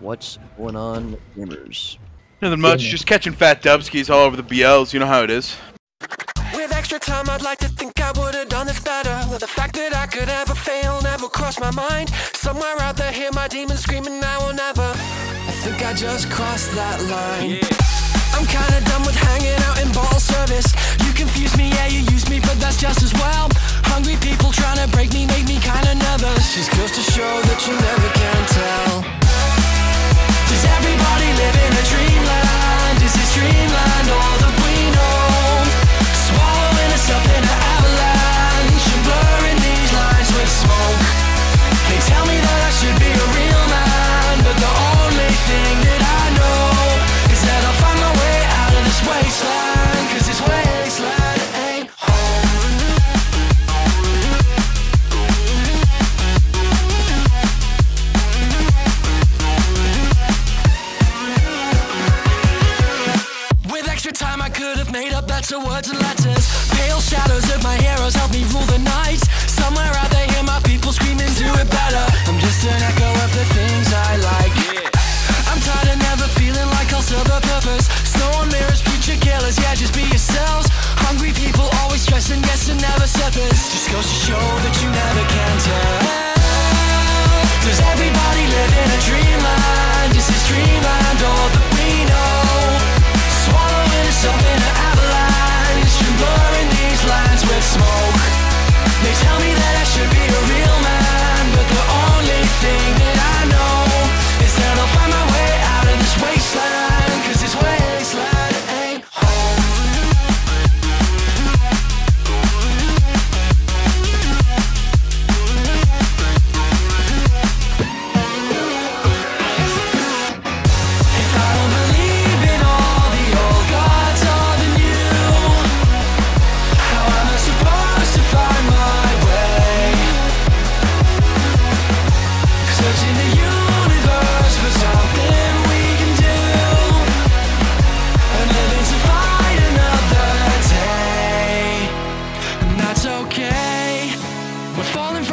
What's going on, gamers? Nothing much, just catching fat dubskis all over the BLs, you know how it is. With extra time, I'd like to think I would have done this better. The fact that I could ever fail never crossed my mind. Somewhere out there, hear my demons screaming now or never. I think I just crossed that line. I'm kinda done with hanging out in bottle service. You confuse me, yeah, you use me, but that's just as well. Hungry people trying to break me make me kinda nervous. Just goes to show that you never made up better words and letters. Pale shadows of my heroes help me rule the night. Somewhere out there, hear my people screaming, do it better. I'm just an echo of the things I like. I'm tired of never feeling like I'll serve a purpose. Snow on mirrors, future killers, yeah, just be yourselves. Hungry people always stressing, yes, and never surface.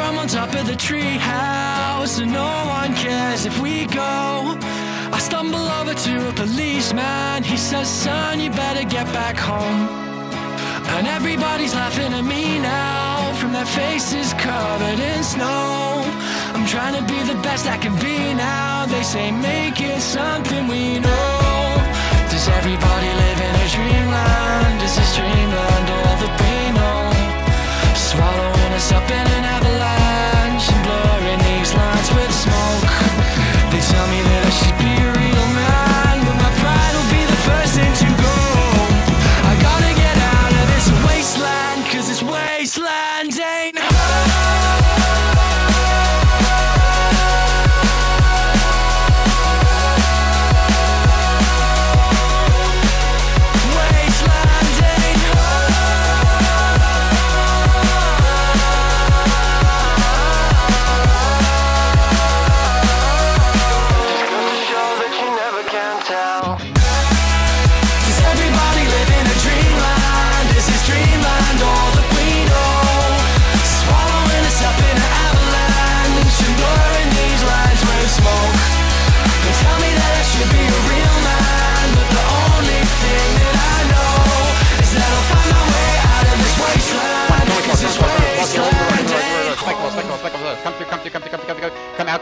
From on top of the tree house, and no one cares if we go. I stumble over to a policeman. He says, Son, you better get back home. And everybody's laughing at me now, from their faces covered in snow. I'm trying to be the best I can be now. They say, Make it something we know. Does everybody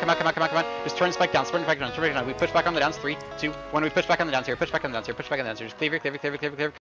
Come out, come out, come out, come out. Just turn spike down, turn spike down, turn spike down. We push back on the downs. Three, two, one. We push back on the downs here. Push back on the downs here. Push back on the downs here. Just clear, clear, clear, clear, clear.